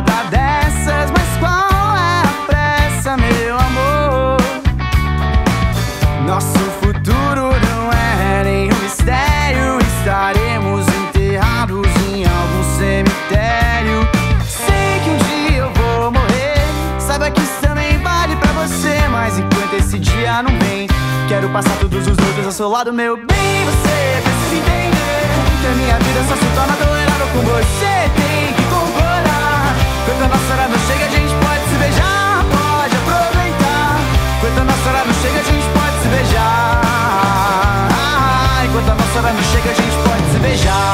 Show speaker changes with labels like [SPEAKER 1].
[SPEAKER 1] estrada dessas, mas qual é a pressa, meu amor? Nosso futuro não é nenhum mistério. Estaremos enterrados em algum cemitério. Sei que um dia eu vou morrer. Saiba que isso também vale pra você. Mas enquanto esse dia não vem, quero passar todos os outros ao seu lado, meu bem. Você precisa entender que a minha vida Não chega, a gente pode se beijar.